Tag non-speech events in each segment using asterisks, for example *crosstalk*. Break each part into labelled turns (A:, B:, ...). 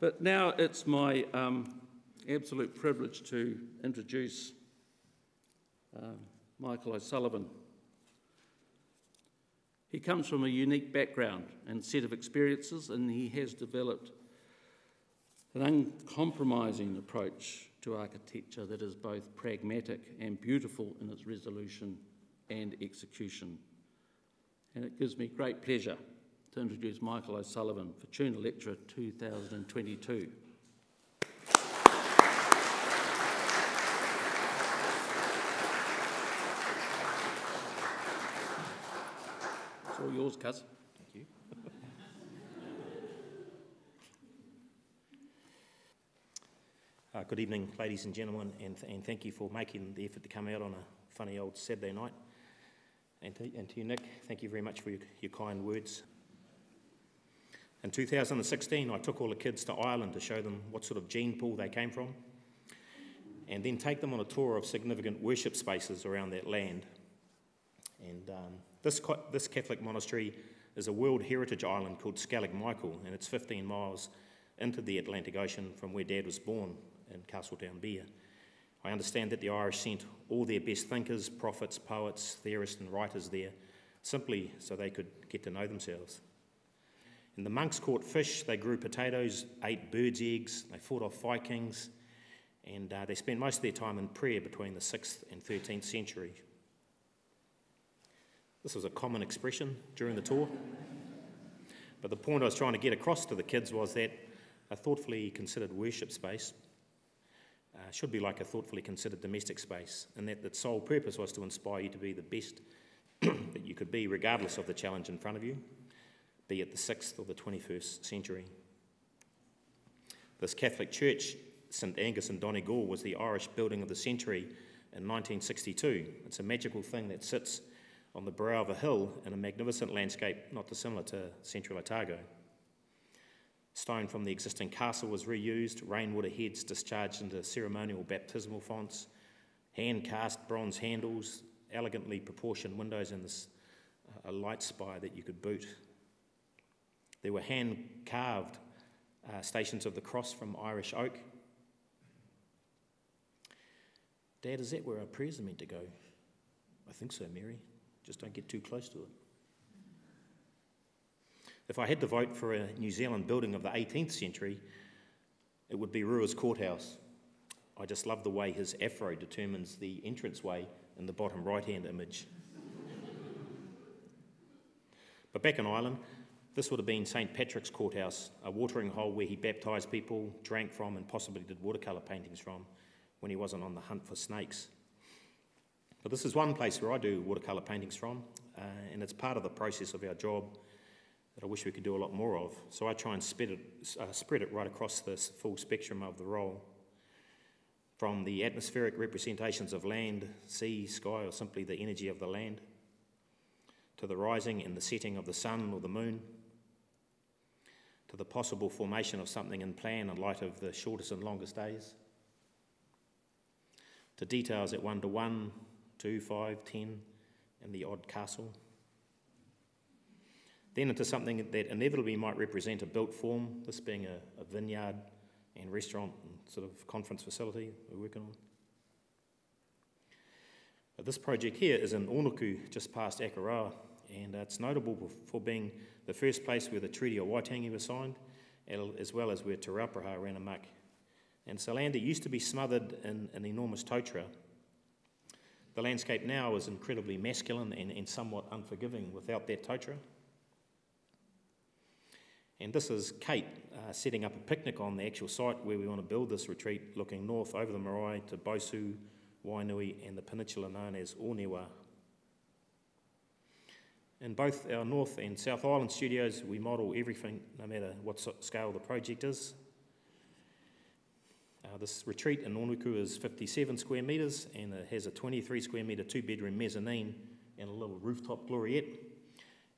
A: But now it's my um, absolute privilege to introduce um, Michael O'Sullivan. He comes from a unique background and set of experiences, and he has developed an uncompromising approach to architecture that is both pragmatic and beautiful in its resolution and execution. And it gives me great pleasure to introduce Michael O'Sullivan, for Futuna Lecturer 2022. It's all yours, cuz.
B: Thank you. uh, good evening, ladies and gentlemen, and, th- and thank you for making the effort to come out on a funny old Saturday night. And to, and to you, Nick, thank you very much for your, your kind words. In 2016, I took all the kids to Ireland to show them what sort of gene pool they came from, and then take them on a tour of significant worship spaces around that land. And um, this, this Catholic monastery is a World Heritage Island called Skellig Michael, and it's 15 miles into the Atlantic Ocean from where Dad was born in Castletown Bere. I understand that the Irish sent all their best thinkers, prophets, poets, theorists, and writers there simply so they could get to know themselves. And the monks caught fish, they grew potatoes, ate birds' eggs, they fought off Vikings, and uh, they spent most of their time in prayer between the 6th and 13th century. This was a common expression during the tour. But the point I was trying to get across to the kids was that a thoughtfully considered worship space uh, should be like a thoughtfully considered domestic space, and that the sole purpose was to inspire you to be the best *clears throat* that you could be, regardless of the challenge in front of you, be it the 6th or the 21st century. This Catholic church, St Aengus in Donegal, was the Irish building of the century in 1962. It's a magical thing that sits on the brow of a hill in a magnificent landscape not dissimilar to central Otago. Stone from the existing castle was reused, rainwater heads discharged into ceremonial baptismal fonts, hand cast bronze handles, elegantly proportioned windows, and this, uh, a light spire that you could boot. There were hand carved uh, stations of the cross from Irish oak. Dad, is that where our prayers are meant to go? I think so, Mary. Just don't get too close to it. If I had to vote for a New Zealand building of the 18th century, it would be Rua's Courthouse. I just love the way his afro determines the entranceway in the bottom right hand image. *laughs* but back in Ireland, this would have been St Patrick's Courthouse, a watering hole where he baptised people, drank from, and possibly did watercolour paintings from when he wasn't on the hunt for snakes. But this is one place where I do watercolour paintings from, uh, and it's part of the process of our job that I wish we could do a lot more of. So I try and spread it, uh, spread it right across the full spectrum of the role. From the atmospheric representations of land, sea, sky, or simply the energy of the land, to the rising and the setting of the sun or the moon, to the possible formation of something in plan in light of the shortest and longest days, to details at one to one, two, five, ten, and the odd castle? Then into something that inevitably might represent a built form, this being a, a vineyard and restaurant and sort of conference facility we're working on. But this project here is in Onuku, just past Akaroa, and it's notable for being the first place where the Treaty of Waitangi was signed, as well as where Te Rauparaha ran amok. And so land that used to be smothered in an enormous totara. The landscape now is incredibly masculine and, and somewhat unforgiving without that totara. And this is Kate uh, setting up a picnic on the actual site where we want to build this retreat, looking north over the marae to Bosu, Wainui, and the peninsula known as Onawe. In both our North and South Island studios, we model everything, no matter what scale the project is. Uh, this retreat in Onuku is 57 square metres and it has a 23 square metre two bedroom mezzanine and a little rooftop gloriette.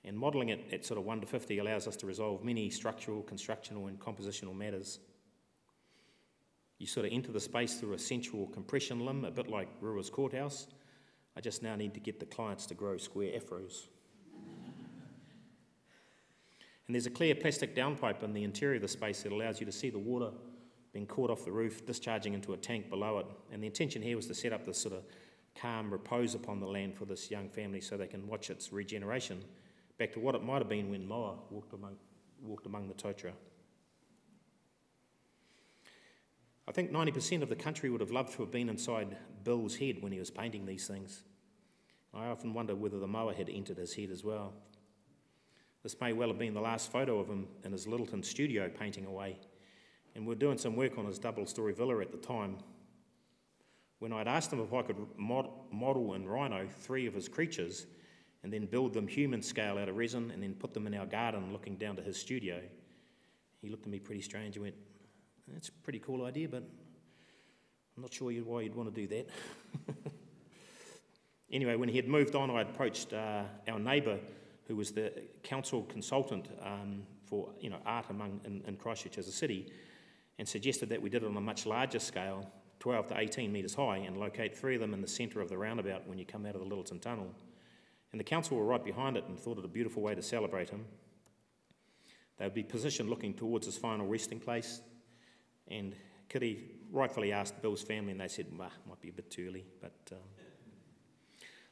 B: And modelling it at sort of 1 to 50 allows us to resolve many structural, constructional, and compositional matters. You sort of enter the space through a central compression limb, a bit like Rua's Courthouse. I just now need to get the clients to grow square afros. And there's a clear plastic downpipe in the interior of the space that allows you to see the water being caught off the roof, discharging into a tank below it. And the intention here was to set up this sort of calm repose upon the land for this young family so they can watch its regeneration back to what it might have been when Moa walked among, walked among the totara. I think 90% of the country would have loved to have been inside Bill's head when he was painting these things. I often wonder whether the moa had entered his head as well. This may well have been the last photo of him in his Lyttelton studio painting away, and we are doing some work on his double story villa at the time. When I'd asked him if I could model in rhino three of his creatures and then build them human scale out of resin and then put them in our garden looking down to his studio, he looked at me pretty strange and went, That's a pretty cool idea, but I'm not sure why you'd want to do that. *laughs* anyway, when he had moved on, I approached uh, our neighbour who was the council consultant um, for you know, art among, in, in Christchurch as a city, and suggested that we did it on a much larger scale, 12 to 18 metres high, and locate three of them in the centre of the roundabout when you come out of the Lyttelton Tunnel. And the council were right behind it and thought it a beautiful way to celebrate him. They would be positioned looking towards his final resting place, and Kitty rightfully asked Bill's family, and they said, well, might be a bit too early, but um,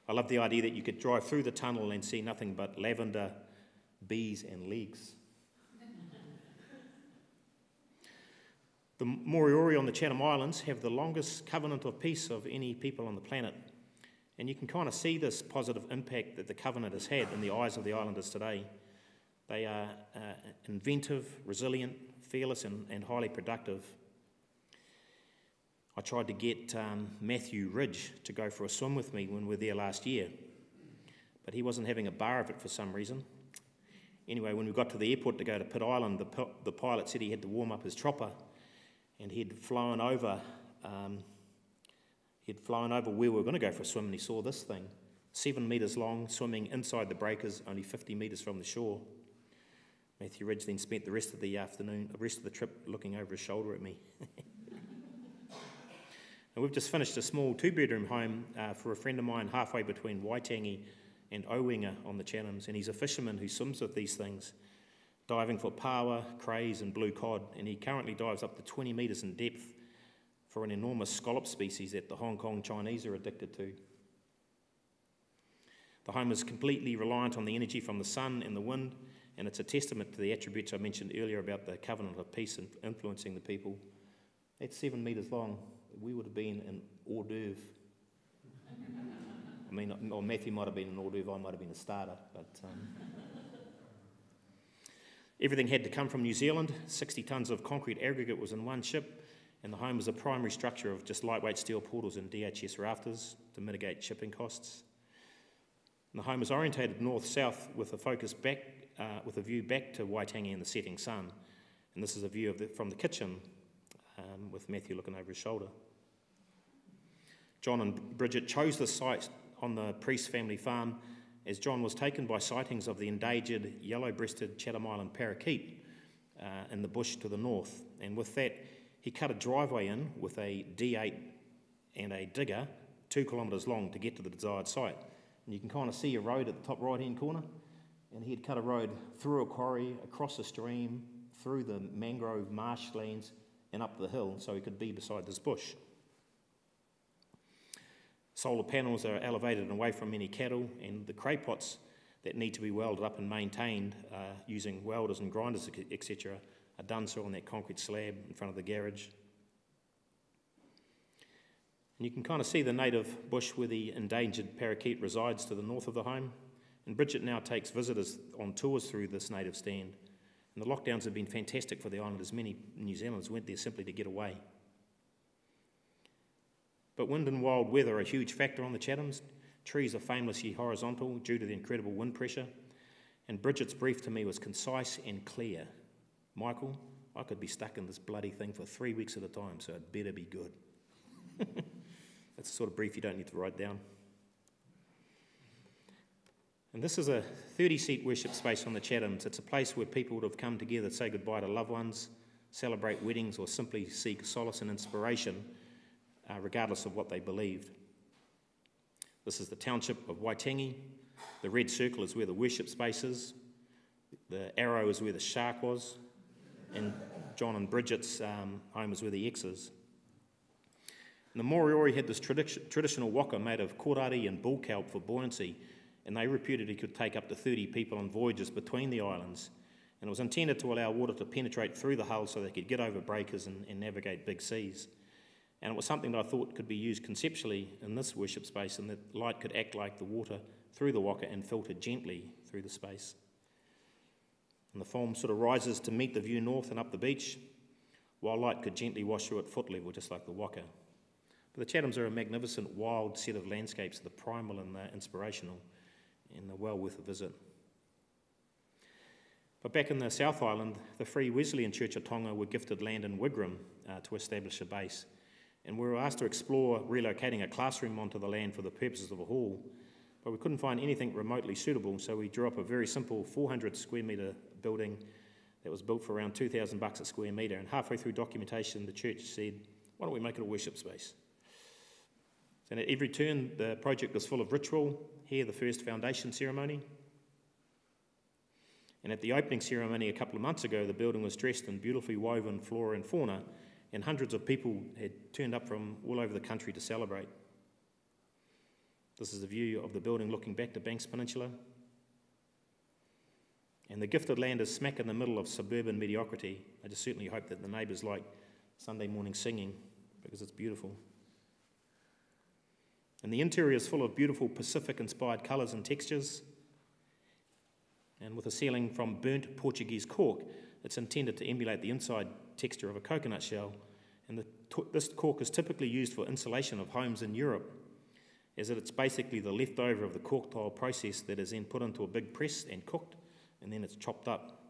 B: I love the idea that you could drive through the tunnel and see nothing but lavender, bees, and legs. the Moriori on the Chatham Islands have the longest covenant of peace of any people on the planet. And you can kind of see this positive impact that the covenant has had in the eyes of the islanders today. They are uh, inventive, resilient, fearless, and, and highly productive. I tried to get um, Matthew Ridge to go for a swim with me when we were there last year, but he wasn't having a bar of it for some reason. Anyway, when we got to the airport to go to Pitt Island, the, the pilot said he had to warm up his chopper, and he'd flown over. Um, he'd flown over where we were going to go for a swim, and he saw this thing, seven metres long, swimming inside the breakers, only 50 metres from the shore. Matthew Ridge then spent the rest of the afternoon, the rest of the trip, looking over his shoulder at me. *laughs* And we've just finished a small two bedroom home uh, for a friend of mine halfway between Waitangi and Owenga on the Chathams. And he's a fisherman who swims with these things, diving for paua, crays, and blue cod. And he currently dives up to 20 metres in depth for an enormous scallop species that the Hong Kong Chinese are addicted to. The home is completely reliant on the energy from the sun and the wind, and it's a testament to the attributes I mentioned earlier about the covenant of peace influencing the people. It's seven metres long we would have been an hors d'oeuvre. I mean, or Matthew might have been an hors d'oeuvre, I might have been a starter, but. Um, everything had to come from New Zealand. 60 tonnes of concrete aggregate was in one ship, and the home was a primary structure of just lightweight steel portals and DHS rafters to mitigate shipping costs. And the home was orientated north south with a focus back, uh, with a view back to Waitangi and the setting sun. And this is a view of the, from the kitchen um, with Matthew looking over his shoulder. John and Bridget chose the site on the Priest family farm as John was taken by sightings of the endangered yellow breasted Chatham Island parakeet uh, in the bush to the north. And with that, he cut a driveway in with a D8 and a digger, two kilometres long, to get to the desired site. And you can kind of see a road at the top right hand corner. And he had cut a road through a quarry, across a stream, through the mangrove marshlands, and up the hill so he could be beside this bush. Solar panels are elevated away from any cattle, and the cray pots that need to be welded up and maintained uh, using welders and grinders, etc., are done so on that concrete slab in front of the garage. And you can kind of see the native bush where the endangered parakeet resides to the north of the home. And Bridget now takes visitors on tours through this native stand. And the lockdowns have been fantastic for the islanders. Many New Zealanders went there simply to get away. But wind and wild weather are a huge factor on the Chathams. Trees are famously horizontal due to the incredible wind pressure. And Bridget's brief to me was concise and clear. Michael, I could be stuck in this bloody thing for three weeks at a time, so it better be good. *laughs* That's the sort of brief you don't need to write down. And this is a 30 seat worship space on the Chathams. It's a place where people would have come together to say goodbye to loved ones, celebrate weddings, or simply seek solace and inspiration uh, regardless of what they believed. This is the township of Waitangi. The red circle is where the worship space is. The arrow is where the shark was, and John and Bridget's um, home is where the X is. And the Moriori had this tradi- traditional waka made of korari and bull kelp for buoyancy, and they reputed could take up to 30 people on voyages between the islands. And it was intended to allow water to penetrate through the hull so they could get over breakers and, and navigate big seas. And it was something that I thought could be used conceptually in this worship space, and that light could act like the water through the waka and filter gently through the space. And the foam sort of rises to meet the view north and up the beach, while light could gently wash through at foot level, just like the waka. But the Chathams are a magnificent, wild set of landscapes, the primal and the inspirational, and they're well worth a visit. But back in the South Island, the Free Wesleyan Church of Tonga were gifted land in Wigram uh, to establish a base. And we were asked to explore relocating a classroom onto the land for the purposes of a hall, but we couldn't find anything remotely suitable, so we drew up a very simple 400 square metre building that was built for around 2,000 bucks a square metre. And halfway through documentation, the church said, Why don't we make it a worship space? And at every turn, the project was full of ritual. Here, the first foundation ceremony. And at the opening ceremony a couple of months ago, the building was dressed in beautifully woven flora and fauna, and hundreds of people had turned up from all over the country to celebrate. This is a view of the building looking back to Banks Peninsula. And the gifted land is smack in the middle of suburban mediocrity. I just certainly hope that the neighbours like Sunday morning singing because it's beautiful. And the interior is full of beautiful Pacific inspired colours and textures. And with a ceiling from burnt Portuguese cork, it's intended to emulate the inside texture of a coconut shell. And the, this cork is typically used for insulation of homes in Europe, as it's basically the leftover of the cork tile process that is then put into a big press and cooked, and then it's chopped up.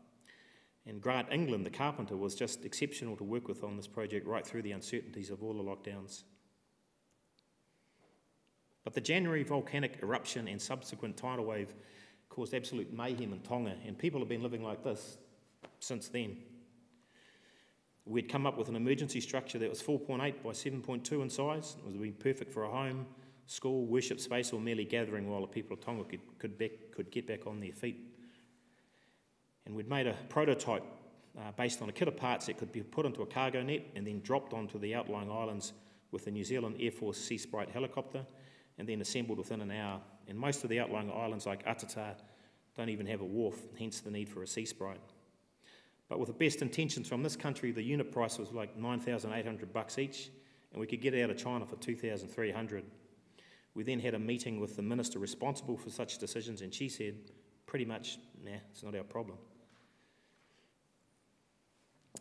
B: And Grant England, the carpenter, was just exceptional to work with on this project right through the uncertainties of all the lockdowns. But the January volcanic eruption and subsequent tidal wave caused absolute mayhem in Tonga, and people have been living like this since then. We'd come up with an emergency structure that was 4.8 by 7.2 in size. It would be perfect for a home, school, worship space, or merely gathering while the people of Tonga could, could, back, could get back on their feet. And we'd made a prototype uh, based on a kit of parts that could be put into a cargo net and then dropped onto the outlying islands with the New Zealand Air Force Sea Sprite helicopter and then assembled within an hour. And most of the outlying islands like Atata don't even have a wharf, hence the need for a sea sprite. But with the best intentions from this country, the unit price was like 9,800 bucks each, and we could get it out of China for 2,300. We then had a meeting with the minister responsible for such decisions, and she said, pretty much, nah, it's not our problem.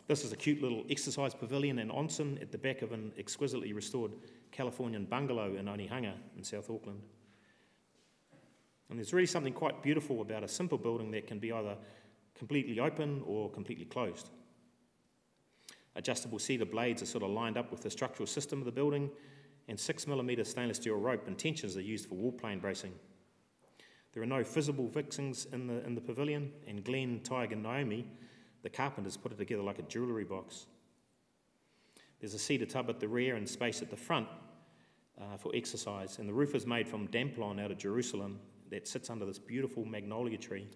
B: This is a cute little exercise pavilion and onsen at the back of an exquisitely restored Californian bungalow in Onehunga in South Auckland. And there's really something quite beautiful about a simple building that can be either completely open or completely closed. Adjustable cedar blades are sort of lined up with the structural system of the building, and 6 millimetre stainless steel rope and tensions are used for wall plane bracing. There are no visible fixings in the, in the pavilion, and Glenn, Tig, and Naomi, the carpenters, put it together like a jewellery box. There's a cedar tub at the rear and space at the front uh, for exercise, and the roof is made from Danpalon out of Jerusalem that sits under this beautiful magnolia tree.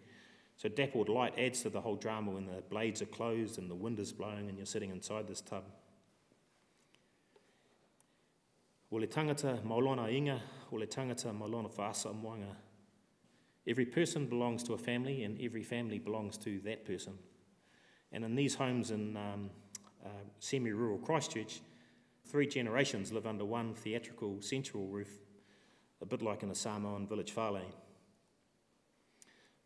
B: So dappled light adds to the whole drama when the blades are closed and the wind is blowing and you're sitting inside this tub. O le tangata maulona inga, o le tangata maulona whaasa moanga. Every person belongs to a family and every family belongs to that person. And in these homes in um, uh, semi-rural Christchurch, three generations live under one theatrical central roof, a bit like in a Samoan village fale.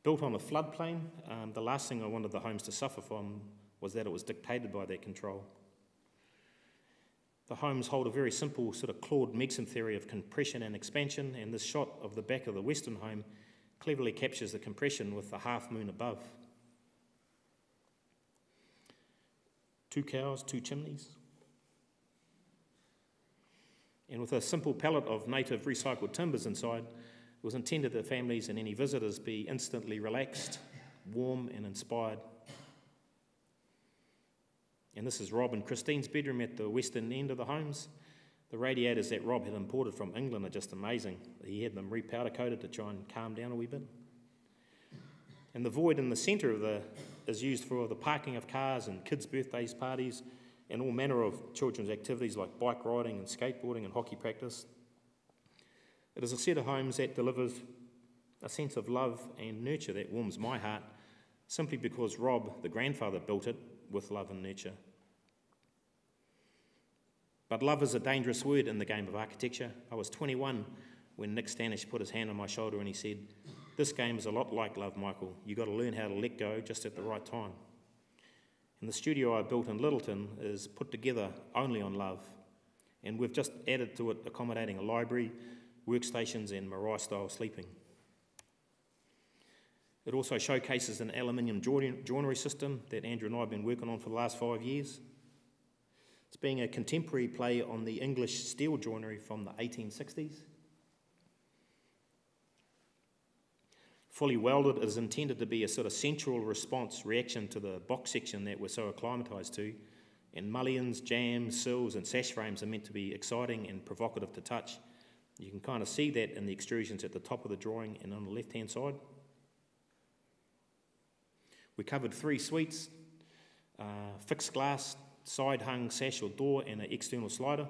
B: Built on a floodplain, um, the last thing I wanted the homes to suffer from was that it was dictated by their control. The homes hold a very simple sort of Claude Megson theory of compression and expansion, and this shot of the back of the western home cleverly captures the compression with the half moon above. two cows, two chimneys. And with a simple pallet of native recycled timbers inside, it was intended that families and any visitors be instantly relaxed, warm, and inspired. And this is Rob and Christine's bedroom at the western end of the homes. The radiators that Rob had imported from England are just amazing. He had them repowder coated to try and calm down a wee bit. And the void in the centre of the is used for the parking of cars and kids' birthdays, parties, and all manner of children's activities like bike riding and skateboarding and hockey practice. It is a set of homes that delivers a sense of love and nurture that warms my heart simply because Rob, the grandfather, built it with love and nurture. But love is a dangerous word in the game of architecture. I was 21 when Nick Stanish put his hand on my shoulder and he said, This game is a lot like love, Michael. You've got to learn how to let go just at the right time. And the studio I built in Lyttelton is put together only on love. And we've just added to it accommodating a library, workstations, and Marae style sleeping. It also showcases an aluminium joinery system that Andrew and I have been working on for the last five years. It's being a contemporary play on the English steel joinery from the 1860s. Fully welded is intended to be a sort of central response reaction to the box section that we're so acclimatised to. And mullions, jambs, sills, and sash frames are meant to be exciting and provocative to touch. You can kind of see that in the extrusions at the top of the drawing and on the left hand side. We covered three suites uh, fixed glass, side hung sash or door, and an external slider.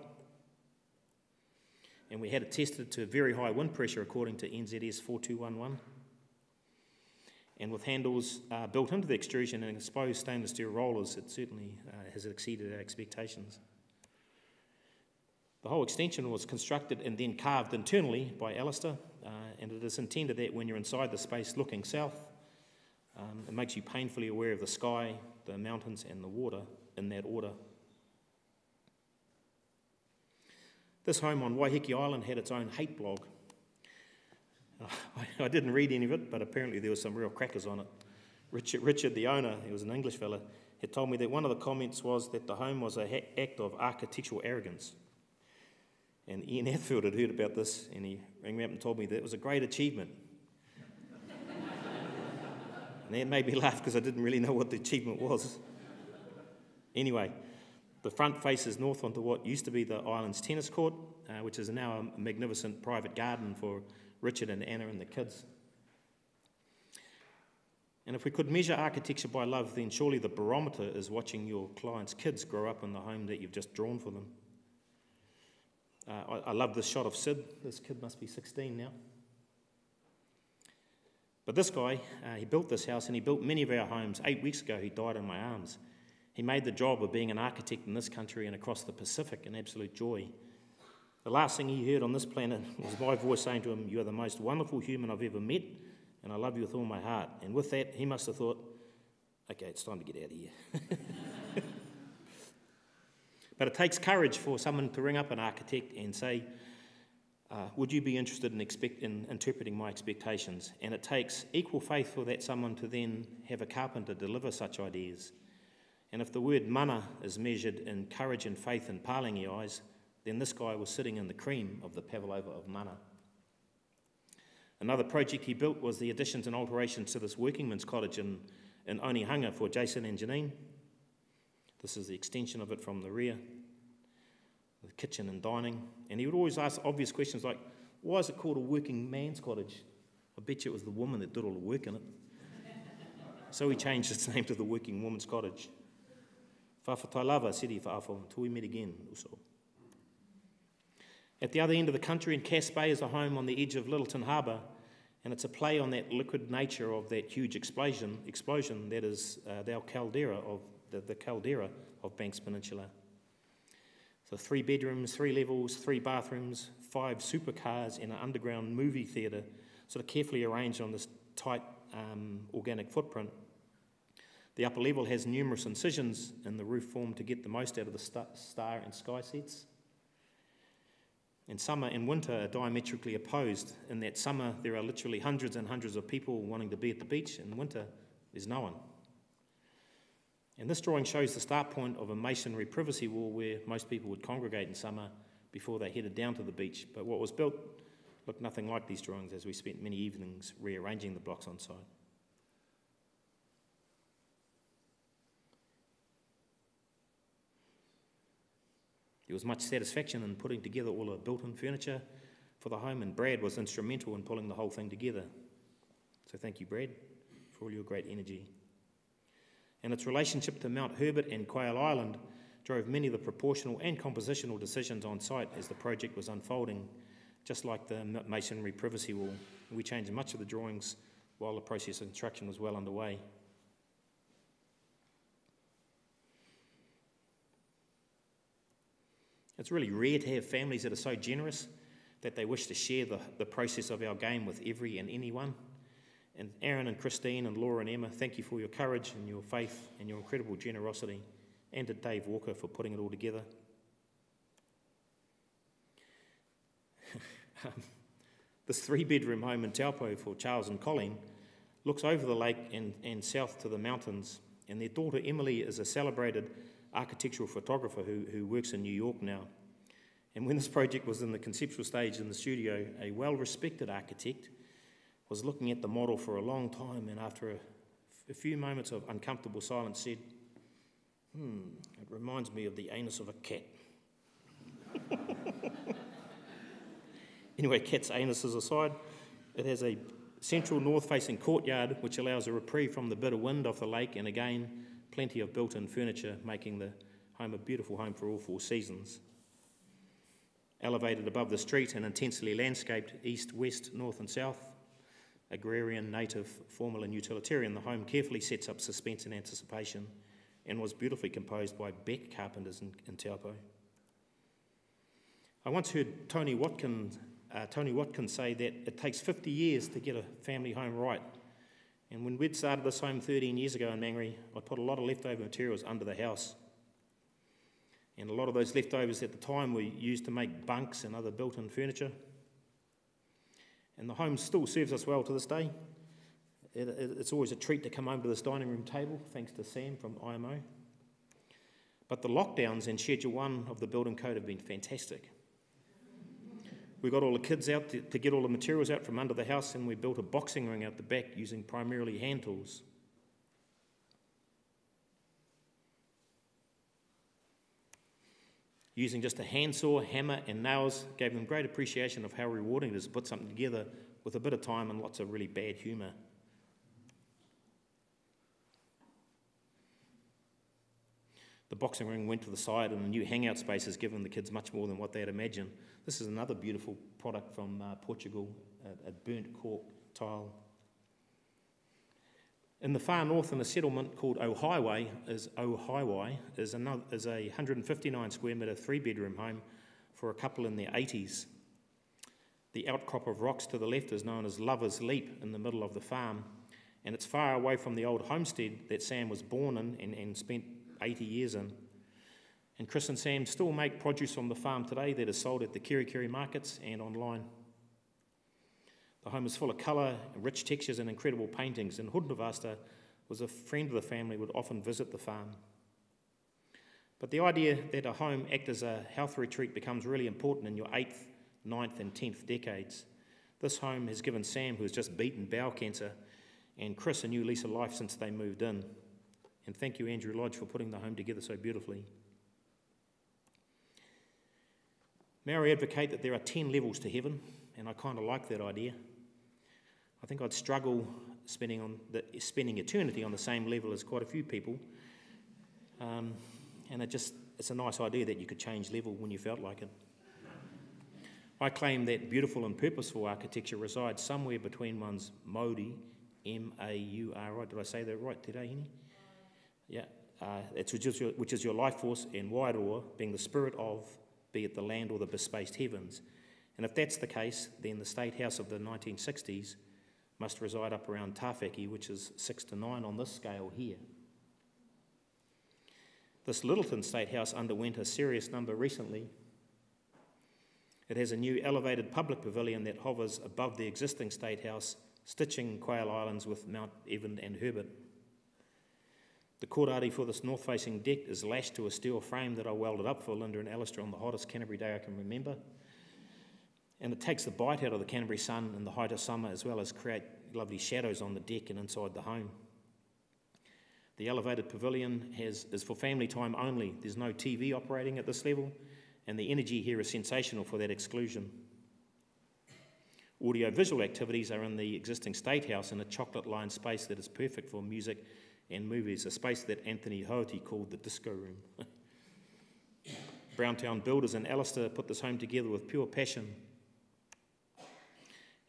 B: And we had it tested to very high wind pressure according to NZS 4211. And with handles uh, built into the extrusion and exposed stainless steel rollers, it certainly uh, has exceeded our expectations. The whole extension was constructed and then carved internally by Alistair, uh, and it is intended that when you're inside the space looking south, um, it makes you painfully aware of the sky, the mountains, and the water in that order. This home on Waiheke Island had its own hate blog. *laughs* I didn't read any of it, but apparently there were some real crackers on it. Richard, Richard, the owner, he was an English fella, had told me that one of the comments was that the home was an act of architectural arrogance. And Ian Athfield had heard about this, and he rang me up and told me that it was a great achievement. And that made me laugh because I didn't really know what the achievement was. Anyway, the front faces north onto what used to be the island's tennis court, uh, which is now a magnificent private garden for Richard and Anna and the kids. And if we could measure architecture by love, then surely the barometer is watching your client's kids grow up in the home that you've just drawn for them. Uh, I, I love this shot of Sid. This kid must be 16 now. But this guy, uh, he built this house and he built many of our homes. Eight weeks ago, he died in my arms. He made the job of being an architect in this country and across the Pacific an absolute joy. The last thing he heard on this planet was my voice saying to him, You are the most wonderful human I've ever met, and I love you with all my heart. And with that, he must have thought, Okay, it's time to get out of here. *laughs* but it takes courage for someone to ring up an architect and say, uh, would you be interested in, expect, in interpreting my expectations? And it takes equal faith for that someone to then have a carpenter deliver such ideas. And if the word mana is measured in courage and faith in Palangi eyes, then this guy was sitting in the cream of the pavlova of mana. Another project he built was the additions and alterations to this workingman's cottage in, in Onehunga for Jason and Janine. This is the extension of it from the rear the kitchen and dining. And he would always ask obvious questions like, why is it called a working man's cottage? I bet you it was the woman that did all the work in it. so he changed its *laughs* name to the Working Woman's Cottage. Whawhatailava, Siri Whaafo, until we meet again, also. At the other end of the country in Cass Bay is a home on the edge of Lyttelton Harbour, and it's a play on that liquid nature of that huge explosion, explosion that is uh, the caldera of the, the caldera of Banks Peninsula. So, three bedrooms, three levels, three bathrooms, five supercars, and an underground movie theatre, sort of carefully arranged on this tight um, organic footprint. The upper level has numerous incisions in the roof form to get the most out of the star and sky sets. And summer and winter are diametrically opposed. In that summer, there are literally hundreds and hundreds of people wanting to be at the beach. In winter, there's no one. And this drawing shows the start point of a masonry privacy wall where most people would congregate in summer before they headed down to the beach. But what was built looked nothing like these drawings as we spent many evenings rearranging the blocks on site. There was much satisfaction in putting together all the built in furniture for the home, and Brad was instrumental in pulling the whole thing together. So thank you, Brad, for all your great energy. And its relationship to Mount Herbert and Quail Island drove many of the proportional and compositional decisions on site as the project was unfolding, just like the masonry privacy wall. We changed much of the drawings while the process of construction was well underway. It's really rare to have families that are so generous that they wish to share the, the process of our game with every and anyone. And Aaron and Christine and Laura and Emma, thank you for your courage and your faith and your incredible generosity. And to Dave Walker for putting it all together. *laughs* um, this three bedroom home in Taupo for Charles and Colleen looks over the lake and, and south to the mountains. And their daughter Emily is a celebrated architectural photographer who, who works in New York now. And when this project was in the conceptual stage in the studio, a well respected architect was looking at the model for a long time and after a, a few moments of uncomfortable silence said, Hmm, it reminds me of the anus of a cat. *laughs* anyway, cat's anuses aside, it has a central north facing courtyard which allows a reprieve from the bitter wind off the lake and again plenty of built in furniture, making the home a beautiful home for all four seasons. Elevated above the street and intensely landscaped east, west, north, and south, agrarian, native, formal, and utilitarian, the home carefully sets up suspense and anticipation and was beautifully composed by Beck carpenters in, in Taupo. I once heard Tony Watkins, uh, Tony Watkins say that it takes 50 years to get a family home right and when we'd started this home 13 years ago in Mangere, I put a lot of leftover materials under the house. And a lot of those leftovers at the time were used to make bunks and other built in furniture. And the home still serves us well to this day. It, it, it's always a treat to come home to this dining room table, thanks to Sam from IMO. But the lockdowns and Schedule 1 of the building code have been fantastic. We got all the kids out to, to, get all the materials out from under the house, and we built a boxing ring out the back using primarily hand tools. Using just a handsaw, hammer, and nails gave them great appreciation of how rewarding it is to put something together with a bit of time and lots of really bad humour. The boxing ring went to the side, and the new hangout space has given the kids much more than what they had imagined. This is another beautiful product from uh, Portugal, a, a, burnt cork tile. In the far north, in a settlement called Ohaeawai, is Ohaeawai is, another, is a 159 square metre three bedroom home for a couple in their 80s. The outcrop of rocks to the left is known as Lover's Leap in the middle of the farm, and it's far away from the old homestead that Sam was born in and, and spent 80 years in. And Chris and Sam still make produce from the farm today that is sold at the Kerikeri markets and online. The home is full of colour, rich textures, and incredible paintings, and Hundertwasser was a friend of the family, would often visit the farm. But the idea that a home act as a health retreat becomes really important in your eighth, ninth, and tenth decades. This home has given Sam, who has just beaten bowel cancer, and Chris a new lease of life since they moved in. And thank you, Andrew Lodge, for putting the home together so beautifully. Maori advocate that there are 10 levels to heaven, and I kind of like that idea. I think I'd struggle spending, on the, spending eternity on the same level as quite a few people. Um, and it just, it's a nice idea that you could change level when you felt like it. I claim that beautiful and purposeful architecture resides somewhere between one's Mauri, M A U R I. Did I say that right today, Henny? Yeah, uh, it's which is, your, which is your life force, and wairua being the spirit of, be it the land or the bespaced heavens. And if that's the case, then the State House of the 1960s must reside up around Tawhaki, which is 6 to 9 on this scale here. This Lyttelton State House underwent a serious number recently. It has a new elevated public pavilion that hovers above the existing State House, stitching Quail Islands with Mount Evan and Herbert. The kōrari for this north facing deck is lashed to a steel frame that I welded up for Linda and Alistair on the hottest Canterbury day I can remember. And it takes the bite out of the Canterbury sun in the height of summer as well as create lovely shadows on the deck and inside the home. The elevated pavilion has, is for family time only. There's no TV operating at this level, and the energy here is sensational for that exclusion. Audio-visual activities are in the existing State House in a chocolate-lined space that is perfect for music and movies, a space that Anthony Hoete called the disco room. *laughs* Browntown builders and Alistair put this home together with pure passion.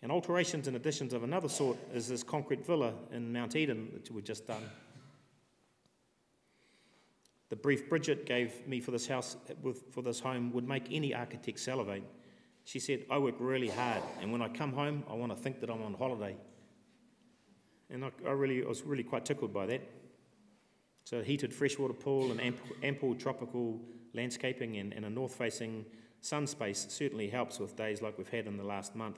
B: And alterations and additions of another sort is this concrete villa in Mount Eden that we've just done. The brief Bridget gave me for this house, for this home, would make any architect salivate. She said, I work really hard, and when I come home, I want to think that I'm on holiday. And I, I really I was really quite tickled by that. So, a heated freshwater pool and ample, ample tropical landscaping and, and a north facing sun space certainly helps with days like we've had in the last month.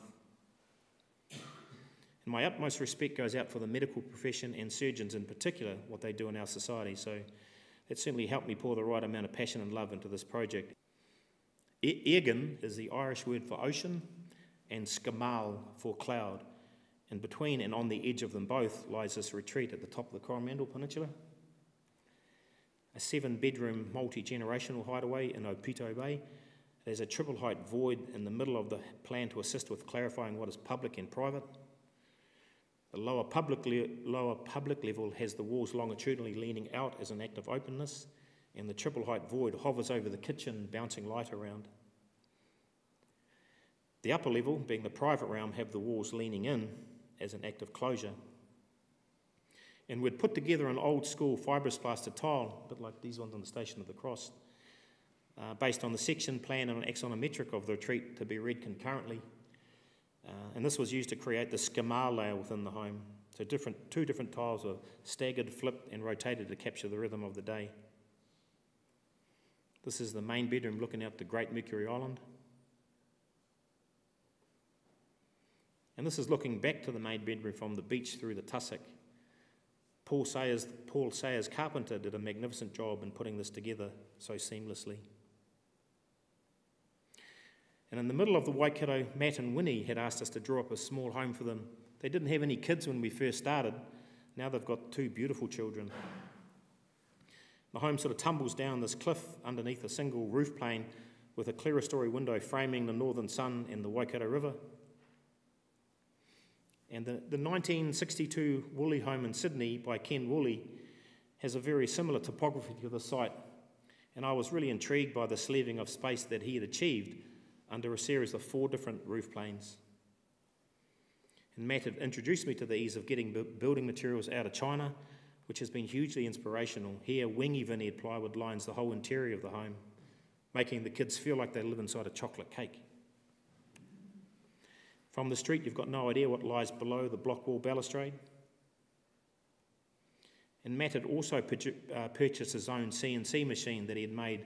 B: My utmost respect goes out for the medical profession and surgeons in particular, what they do in our society. So, that certainly helped me pour the right amount of passion and love into this project. Egan is the Irish word for ocean, and Scamall for cloud. And between and on the edge of them both lies this retreat at the top of the Coromandel Peninsula. A seven bedroom multi generational hideaway in Opito Bay. There's a triple height void in the middle of the plan to assist with clarifying what is public and private. The lower public, le- lower public level has the walls longitudinally leaning out as an act of openness and the triple height void hovers over the kitchen, bouncing light around. The upper level, being the private realm, have the walls leaning in as an act of closure. And we'd put together an old school fibrous plaster tile, a bit like these ones on the Station of the Cross, uh, based on the section plan and an axonometric of the retreat to be read concurrently. Uh, and this was used to create the schema layer within the home. So different, two different tiles were staggered, flipped, and rotated to capture the rhythm of the day. This is the main bedroom looking out to Great Mercury Island. And this is looking back to the main bedroom from the beach through the tussock. Paul Sayers, Paul Sayers carpenter did a magnificent job in putting this together so seamlessly. And in the middle of the Waikato, Matt and Winnie had asked us to draw up a small home for them. They didn't have any kids when we first started. Now they've got two beautiful children. The home sort of tumbles down this cliff underneath a single roof plane with a clerestory window framing the northern sun and the Waikato River. And the, the 1962 Woolley home in Sydney by Ken Woolley has a very similar topography to the site. And I was really intrigued by the sleeving of space that he had achieved under a series of four different roof planes. And Matt had introduced me to the ease of getting building materials out of China which has been hugely inspirational. Here, wingy veneered plywood lines the whole interior of the home, making the kids feel like they live inside a chocolate cake. From the street, you've got no idea what lies below the block wall balustrade. And Matt had also uh, purchased his own CNC machine that he had made,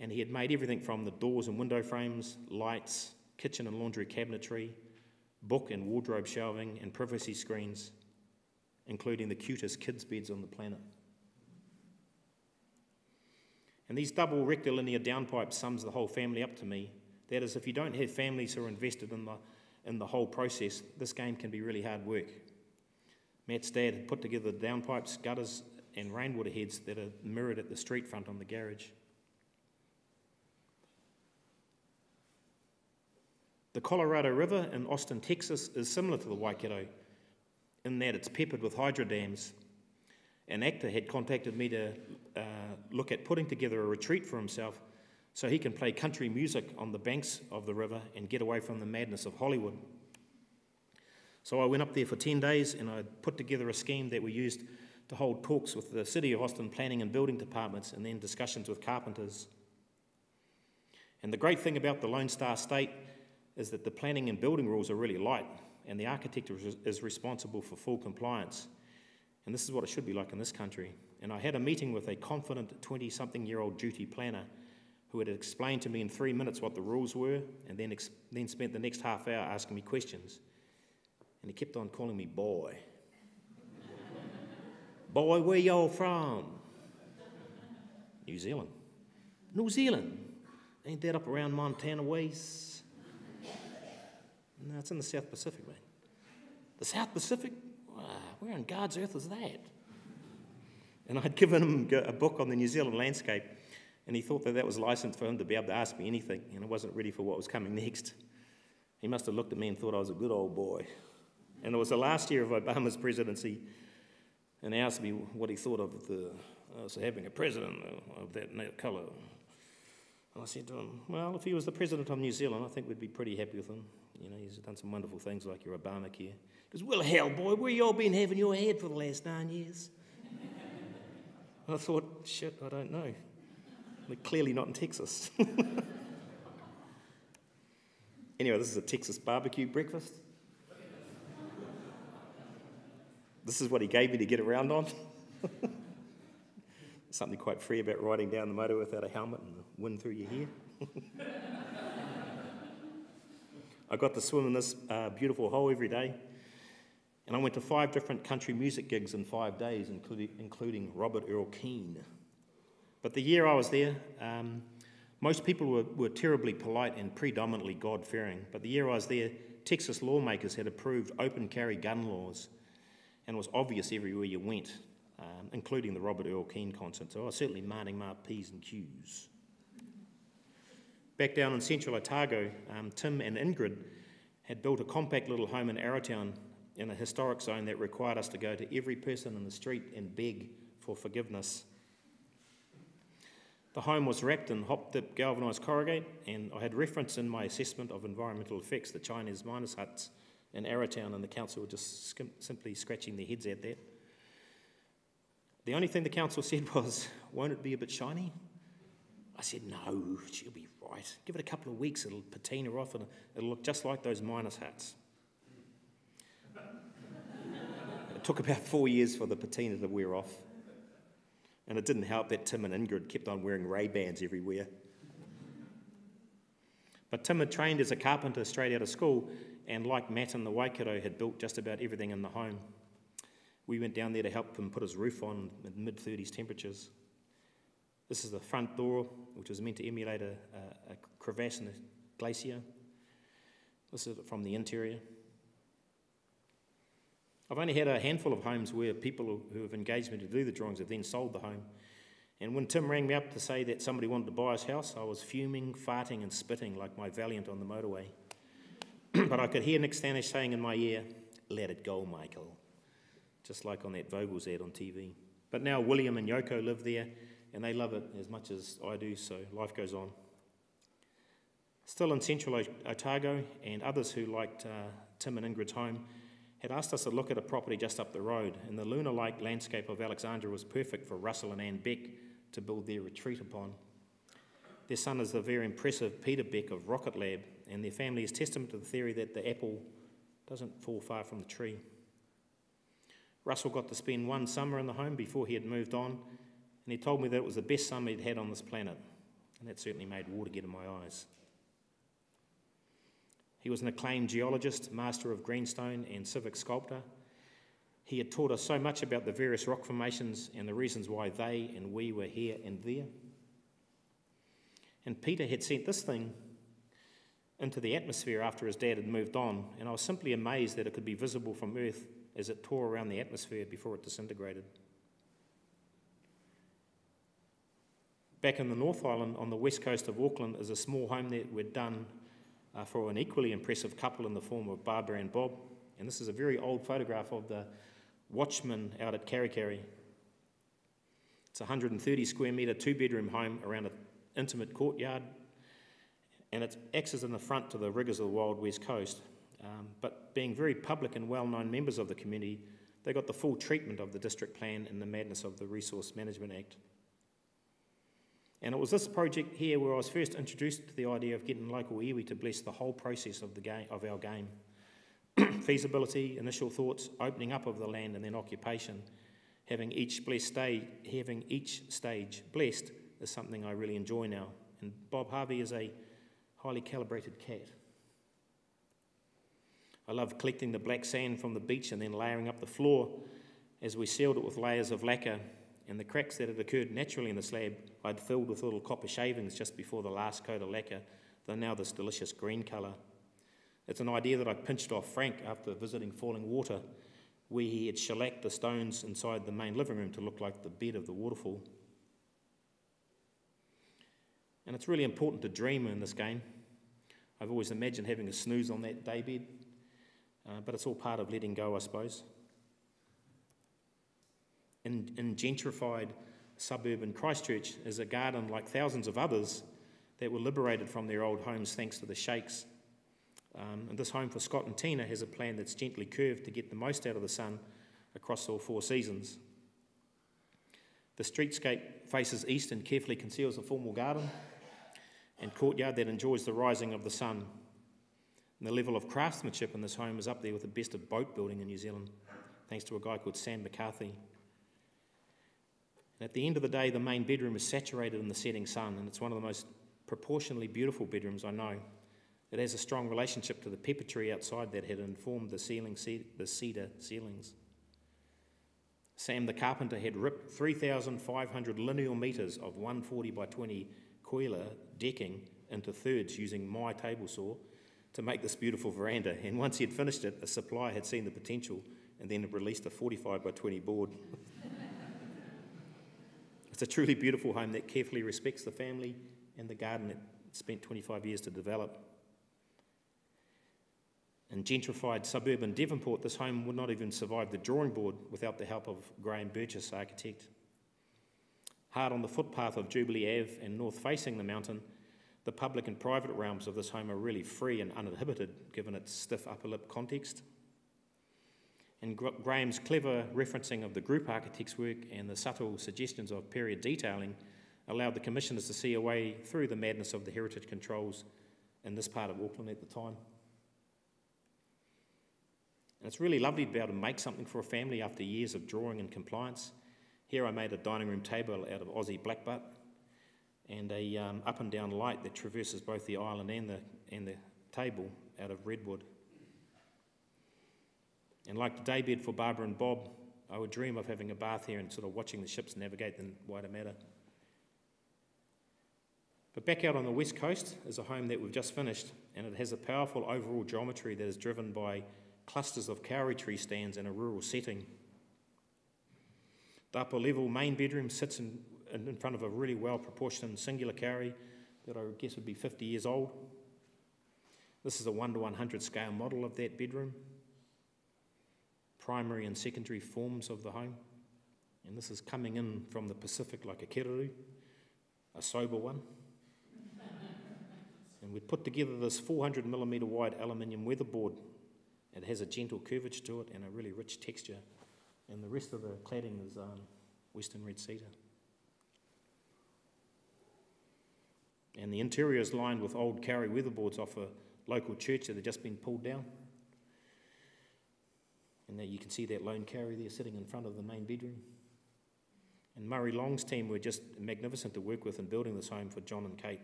B: and he had made everything from the doors and window frames, lights, kitchen and laundry cabinetry, book and wardrobe shelving, and privacy screens including the cutest kids' beds on the planet. And these double rectilinear downpipes sums the whole family up to me. That is, if you don't have families who are invested in the, in the whole process, this game can be really hard work. Matt's dad had put together the downpipes, gutters, and rainwater heads that are mirrored at the street front on the garage. The Colorado River in Austin, Texas is similar to the Waikato in that it's peppered with hydro dams. An actor had contacted me to uh, look at putting together a retreat for himself so he can play country music on the banks of the river and get away from the madness of Hollywood. So I went up there for 10 days and I put together a scheme that we used to hold talks with the City of Austin planning and building departments and then discussions with carpenters. And the great thing about the Lone Star State is that the planning and building rules are really light and the architect is responsible for full compliance. And this is what it should be like in this country. And I had a meeting with a confident 20 something year old duty planner who had explained to me in three minutes what the rules were and then, ex- then spent the next half hour asking me questions. And he kept on calling me boy. *laughs* boy, where y'all from? New Zealand. New Zealand? Ain't that up around Montana ways? No, it's in the South Pacific, man. The South Pacific? Wow, where on God's earth is that? And I'd given him a book on the New Zealand landscape, and he thought that that was licensed for him to be able to ask me anything, and I wasn't ready for what was coming next. He must have looked at me and thought I was a good old boy. And it was the last year of Obama's presidency, and he asked me what he thought of the, uh, us having a president of that colour. And I said to him, Well, if he was the president of New Zealand, I think we'd be pretty happy with him. You know, he's done some wonderful things like your Obamacare. Goes, Well, hell, boy, where you all been having your head for the last nine years? *laughs* I thought, Shit, I don't know. They're clearly not in Texas. *laughs* anyway, this is a Texas barbecue breakfast. This is what he gave me to get around on. *laughs* Something quite free about riding down the motor without a helmet and the wind through your hair. I got to swim in this uh, beautiful hole every day. And I went to five different country music gigs in five days, including, including Robert Earl Keen. But the year I was there, um, most people were, were terribly polite and predominantly God fearing. But the year I was there, Texas lawmakers had approved open carry gun laws, and it was obvious everywhere you went um, including the Robert Earl Keen concert. So I was certainly minding my P's and Q's. Back down in central Otago, um, Tim and Ingrid had built a compact little home in Arrowtown in a historic zone that required us to go to every person in the street and beg for forgiveness. The home was wrapped in hot dip galvanised corrugate, and I had reference in my assessment of environmental effects the Chinese miners' huts in Arrowtown, and the council were just simply scratching their heads at that. The only thing the council *laughs* said was, Won't it be a bit shiny? I said, No, she'll be right. Give it a couple of weeks, it'll patina off and it'll look just like those miners' hats. it took about four years for the patina to wear off. And it didn't help that Tim and Ingrid kept on wearing Ray-Bans everywhere. But Tim had trained as a carpenter straight out of school, and like Matt and the Waikato, had built just about everything in the home. We went down there to help him put his roof on at mid 30s temperatures. This is the front door, which was meant to emulate a, a, a crevasse in a glacier. This is from the interior. I've only had a handful of homes where people who have engaged me to do the drawings have then sold the home. And when Tim rang me up to say that somebody wanted to buy his house, I was fuming, farting, and spitting like my Valiant on the motorway. *clears throat* but I could hear Nick Stanish saying in my ear, Let it go, Michael just like on that Vogel's ad on TV. But now William and Yoko live there, and they love it as much as I do, so life goes on. Still in central Otago, and others who liked uh, Tim and Ingrid's home had asked us to look at a property just up the road, and the lunar like landscape of Alexandra was perfect for Russell and Anne Beck to build their retreat upon. Their son is the very impressive Peter Beck of Rocket Lab, and their family is testament to the theory that the apple doesn't fall far from the tree. Russell got to spend one summer in the home before he had moved on, and he told me that it was the best summer he'd had on this planet, and that certainly made water get in my eyes. He was an acclaimed geologist, master of greenstone, and civic sculptor. He had taught us so much about the various rock formations and the reasons why they and we were here and there. And Peter had sent this thing into the atmosphere after his dad had moved on, and I was simply amazed that it could be visible from Earth as it tore around the atmosphere before it disintegrated. Back in the North Island on the west coast of Auckland is a small home that we'd done uh, for an equally impressive couple in the form of Barbara and Bob. And this is a very old photograph of the Watchman out at Karekare. It's a 130 square metre two bedroom home around an intimate courtyard, and it acts in the front to the rigours of the wild west coast. Um, but being very public and well known members of the community, they got the full treatment of the district plan and the madness of the Resource Management Act. And it was this project here where I was first introduced to the idea of getting local iwi to bless the whole process of, the game, of our game. *clears throat* Feasibility, initial thoughts, opening up of the land and then occupation, having each, blessed stage, having each stage blessed is something I really enjoy now. And Bob Harvey is a highly calibrated cat. I love collecting the black sand from the beach and then layering up the floor as we sealed it with layers of lacquer. And the cracks that had occurred naturally in the slab, I'd filled with little copper shavings just before the last coat of lacquer. They're now this delicious green colour. It's an idea that I pinched off Frank after visiting Falling Water, where he had shellacked the stones inside the main living room to look like the bed of the waterfall. And it's really important to dream in this game. I've always imagined having a snooze on that daybed, uh, but it's all part of letting go, I suppose. In, in gentrified suburban Christchurch is a garden like thousands of others that were liberated from their old homes thanks to the shakes. Um, and this home for Scott and Tina has a plan that's gently curved to get the most out of the sun across all four seasons. The streetscape faces east and carefully conceals a formal garden and courtyard that enjoys the rising of the sun. And the level of craftsmanship in this home is up there with the best of boat building in New Zealand, thanks to a guy called Sam McCarthy. At the end of the day, the main bedroom is saturated in the setting sun, and it's one of the most proportionally beautiful bedrooms I know. It has a strong relationship to the pepper tree outside that had informed the, ceiling, the cedar ceilings. Sam the carpenter had ripped 3,500 lineal metres of 140 by 20 kwila decking into thirds using my table saw to make this beautiful veranda. And once he had finished it, a supplier had seen the potential and then had released a 45 by 20 board. It's a truly beautiful home that carefully respects the family and the garden it spent 25 years to develop. In gentrified suburban Devonport, this home would not even survive the drawing board without the help of Graham Burgess, architect. Hard on the footpath of Jubilee Ave and north facing the mountain, the public and private realms of this home are really free and uninhibited given its stiff upper lip context. And Graham's clever referencing of the group architect's work and the subtle suggestions of period detailing allowed the commissioners to see a way through the madness of the heritage controls in this part of Auckland at the time. And it's really lovely to be able to make something for a family after years of drawing and compliance. Here I made a dining room table out of Aussie blackbutt and a um, up and down light that traverses both the island and the, and the table out of redwood. And like the daybed for Barbara and Bob, I would dream of having a bath here and sort of watching the ships navigate the Waitemata. But back out on the west coast is a home that we've just finished, and it has a powerful overall geometry that is driven by clusters of kauri tree stands in a rural setting. The upper level main bedroom sits in, in front of a really well proportioned singular kauri that I guess would be 50 years old. This is a 1 to 100 scale model of that bedroom, primary and secondary forms of the home. And this is coming in from the Pacific like a kererū, a sober one. *laughs* And we'd put together this 400 millimetre wide aluminium weatherboard. It has a gentle curvature to it and a really rich texture. And the rest of the cladding is um, western red cedar. And the interior is lined with old kauri weatherboards off a local church that had just been pulled down. And there you can see that lone kauri there sitting in front of the main bedroom. And Murray Long's team were just magnificent to work with in building this home for John and Kate.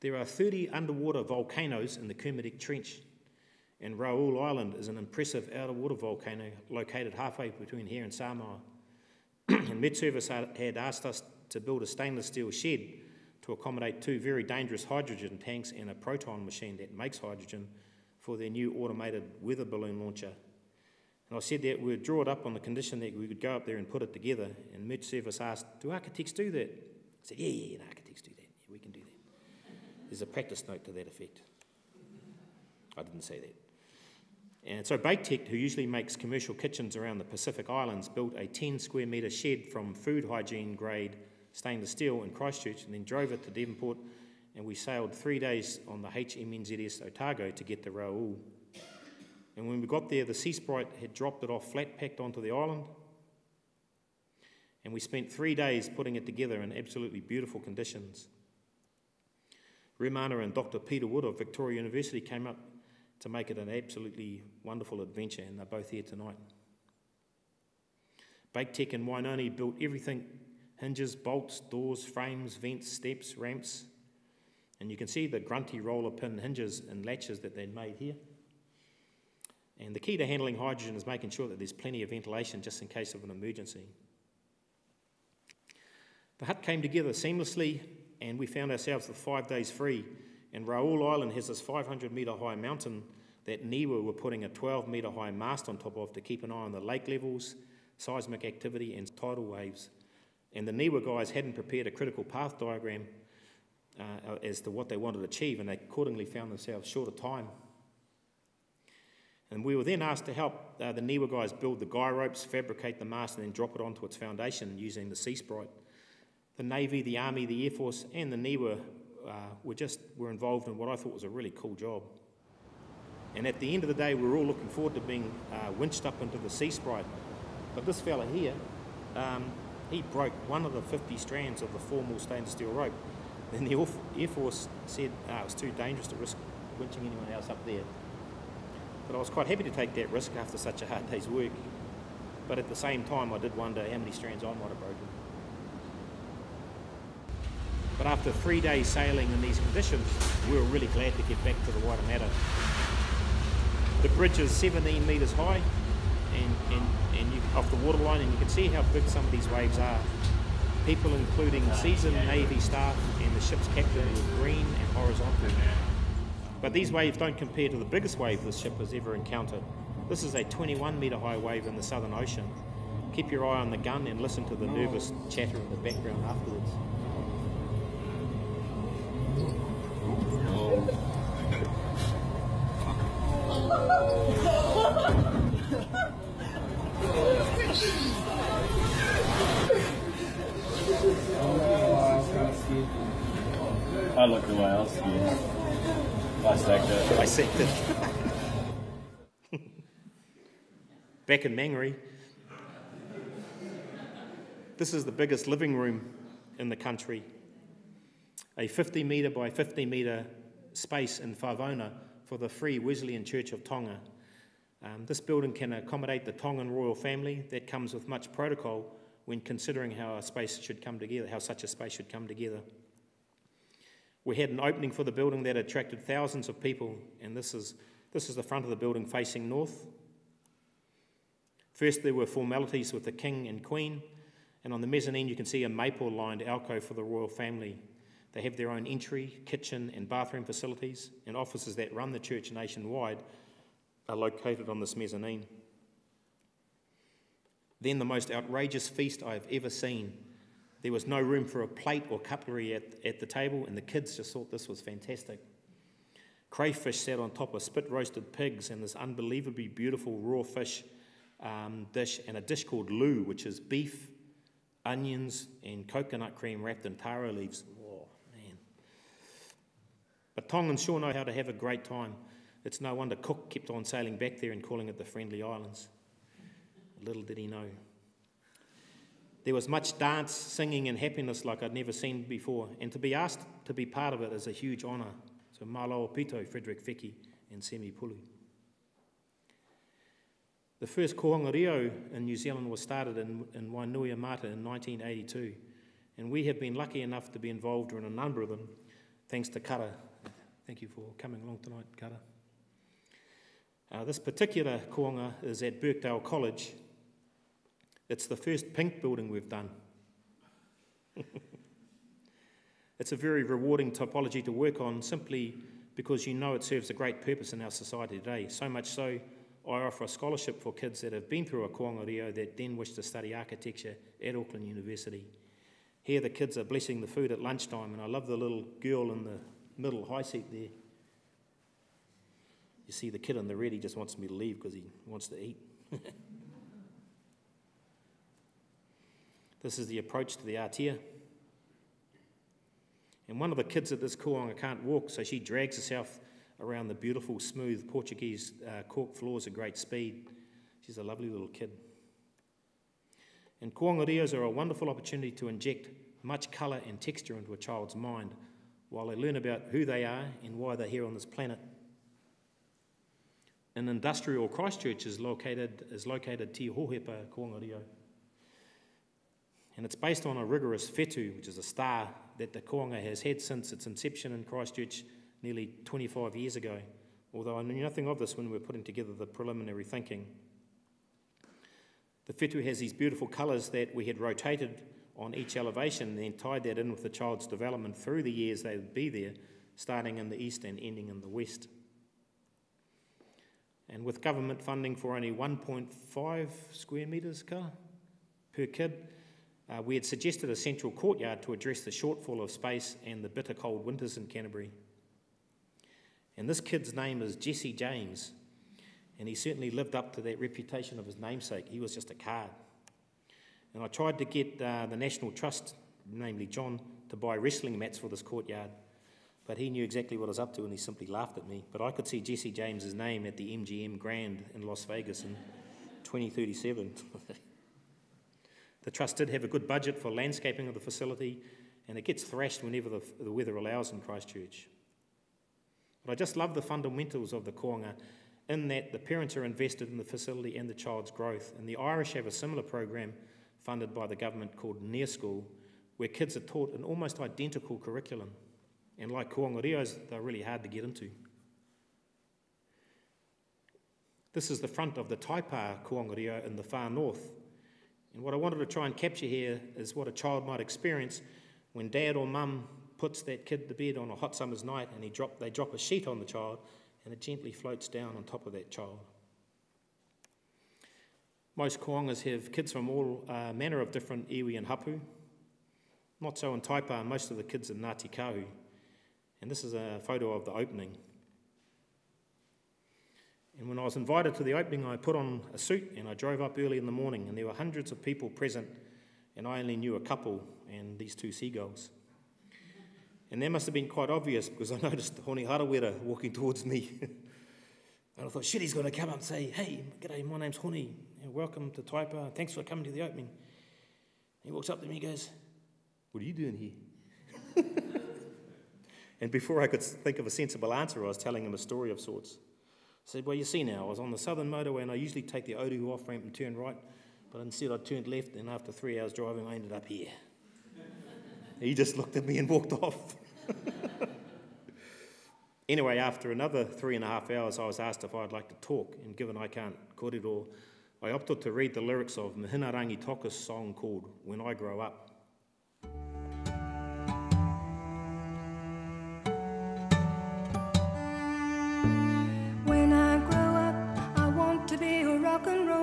B: There are 30 underwater volcanoes in the Kermadec Trench, and Raoul Island is an impressive outer water volcano located halfway between here and Samoa. *clears throat* and Met Service had asked us to build a stainless steel shed to accommodate two very dangerous hydrogen tanks and a proton machine that makes hydrogen for their new automated weather balloon launcher. And I said that we'd draw it up on the condition that we could go up there and put it together. And Met Service asked, Do architects do that? I said, Yeah, yeah, yeah architects do that. Yeah, we can do that. There's a practice note to that effect. I didn't say that. And so Baketech, who usually makes commercial kitchens around the Pacific Islands, built a 10 square metre shed from food hygiene grade stainless steel in Christchurch and then drove it to Devonport and we sailed three days on the HMNZS Otago to get to Raoul. And when we got there, the Sea Sprite had dropped it off flat packed onto the island. And we spent three days putting it together in absolutely beautiful conditions. Remana and Dr. Peter Wood of Victoria University came up to make it an absolutely wonderful adventure, and they're both here tonight. Baketech and Wainoni built everything hinges, bolts, doors, frames, vents, steps, ramps. And you can see the grunty roller pin hinges and latches that they'd made here. And the key to handling hydrogen is making sure that there's plenty of ventilation just in case of an emergency. The hut came together seamlessly and we found ourselves with five days free. And Raoul Island has this 500 metre high mountain that NIWA were putting a 12 metre high mast on top of to keep an eye on the lake levels, seismic activity, and tidal waves. And the NIWA guys hadn't prepared a critical path diagram uh, as to what they wanted to achieve, and they accordingly found themselves short of time. And we were then asked to help uh, the NIWA guys build the guy ropes, fabricate the mast, and then drop it onto its foundation using the Sea Sprite. The Navy, the Army, the Air Force, and the NIWA uh, were just were involved in what I thought was a really cool job. And at the end of the day, we were all looking forward to being uh, winched up into the Sea Sprite. But this fella here, um, he broke one of the 50 strands of the formal stainless steel rope. Then the Air Force said uh, it was too dangerous to risk winching anyone else up there. But I was quite happy to take that risk after such a hard day's work. But at the same time, I did wonder how many strands I might have broken. But after three days sailing in these conditions, we were really glad to get back to the Waitemata. The bridge is 17 metres high and, and, and you, off the waterline, and you can see how big some of these waves are. People, including seasoned Navy staff and the ship's captain, were green and horizontal. But these waves don't compare to the biggest wave this ship has ever encountered. This is a 21 metre high wave in the Southern Ocean. Keep your eye on the gun and listen to the nervous chatter in the background afterwards.
C: I was scared. I stacked it.
B: Back in Mangere, this is the biggest living room in the country. A 50 metre by 50 metre space in Favona for the Free Wesleyan Church of Tonga. Um, this building can accommodate the Tongan royal family. That comes with much protocol when considering how a space should come together, how such a space should come together. We had an opening for the building that attracted thousands of people, and this is, this is the front of the building facing north. First, there were formalities with the king and queen, and on the mezzanine, you can see a maple lined alcove for the royal family. They have their own entry, kitchen, and bathroom facilities, and offices that run the church nationwide are located on this mezzanine. Then, the most outrageous feast I've ever seen. There was no room for a plate or cutlery at, at the table, and the kids just thought this was fantastic. Crayfish sat on top of spit roasted pigs and this unbelievably beautiful raw fish um, dish, and a dish called loo, which is beef, onions, and coconut cream wrapped in taro leaves. Oh, man. But Tongans sure know how to have a great time. It's no wonder Cook kept on sailing back there and calling it the Friendly Islands. Little did he know. There was much dance, singing, and happiness like I'd never seen before, and to be asked to be part of it is a huge honour. So malo pito, Frederick Feki, and Semi Pulu. The first Kohanga Reo in New Zealand was started in, in Wainuiomata in 1982, and we have been lucky enough to be involved in a number of them, thanks to Kara. Thank you for coming along tonight, Kara. Uh, this particular kohanga is at Birkdale College. It's the first pink building we've done. *laughs* it's a very rewarding typology to work on simply because you know it serves a great purpose in our society today. So much so, I offer a scholarship for kids that have been through a kohanga reo that then wish to study architecture at Auckland University. Here, the kids are blessing the food at lunchtime, and I love the little girl in the middle high seat there. You see, the kid in the red, he just wants me to leave because he wants to eat. *laughs* this is the approach to the Aotea. And one of the kids at this kohanga can't walk, so she drags herself around the beautiful, smooth Portuguese uh, cork floors at great speed. She's a lovely little kid. And kohanga reos are a wonderful opportunity to inject much colour and texture into a child's mind while they learn about who they are and why they're here on this planet. An industrial Christchurch is located, is located Te Hohepa kohanga reo. And it's based on a rigorous whetū, which is a star that the kohanga has had since its inception in Christchurch nearly 25 years ago, although I knew nothing of this when we were putting together the preliminary thinking. The whetū has these beautiful colours that we had rotated on each elevation and then tied that in with the child's development through the years they would be there, starting in the east and ending in the west. And with government funding for only 1.5 square metres per kid, uh, we had suggested a central courtyard to address the shortfall of space and the bitter cold winters in Canterbury. And this kid's name is Jesse James, and he certainly lived up to that reputation of his namesake. He was just a card. And I tried to get uh, the National Trust, namely John, to buy wrestling mats for this courtyard. But he knew exactly what I was up to and he simply laughed at me. But I could see Jesse James's name at the MGM Grand in Las Vegas in 2037. *laughs* the Trust did have a good budget for landscaping of the facility and it gets thrashed whenever the, the weather allows in Christchurch. But I just love the fundamentals of the kohanga in that the parents are invested in the facility and the child's growth. And the Irish have a similar program funded by the government called Near School, where kids are taught an almost identical curriculum. And like Kohanga Reos, they're really hard to get into. This is the front of the Taipa Kohanga Reo in the far north. And what I wanted to try and capture here is what a child might experience when dad or mum puts that kid to bed on a hot summer's night and he drop, they drop a sheet on the child and it gently floats down on top of that child. Most kohangas have kids from all uh, manner of different iwi and hapu. Not so in Taipa, most of the kids are Ngāti Kahu. And this is a photo of the opening. And when I was invited to the opening, I put on a suit and I drove up early in the morning, and there were hundreds of people present, and I only knew a couple and these two seagulls. And that must have been quite obvious because I *laughs* noticed Hone Harawira walking towards me. *laughs* and I thought, shit, he's going to come up and say, hey, g'day, my name's Hone, and welcome to Taipa, thanks for coming to the opening. He walks up to me and goes, What are you doing here? *laughs* And before I could think of a sensible answer, I was telling him a story of sorts. Said, Well, you see now, I was on the southern motorway and I usually take the Otahuhu off ramp and turn right, but instead I turned left, and after three hours driving, I ended up here. *laughs* he just looked at me and walked off. *laughs* anyway, after another three and a half hours, I was asked if I'd like to talk, and given I can't kōrero, I opted to read the lyrics of Mahina Rangitoka's song called When I Grow Up.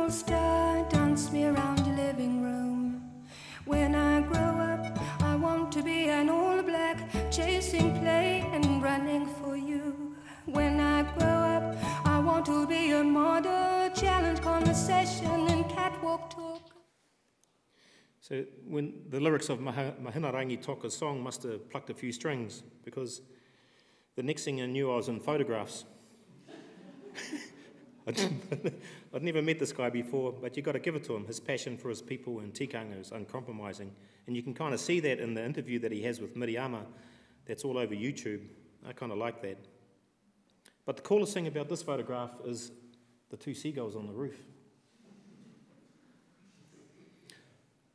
D: Star, dance me around your living room. When I grow up, I want to be an all black, chasing play and running for you. When I grow up, I want to be a model, challenge conversation and catwalk talk.
B: So when the lyrics of Mahina Rangitoka's song must have plucked a few strings because the next thing I knew I was in photographs. *laughs* *laughs* I'd never met this guy before, but you've got to give it to him. His passion for his people and tikanga is uncompromising. And you can kind of see that in the interview that he has with Miriama. That's all over YouTube. I kind of like that. But the coolest thing about this photograph is the two seagulls on the roof.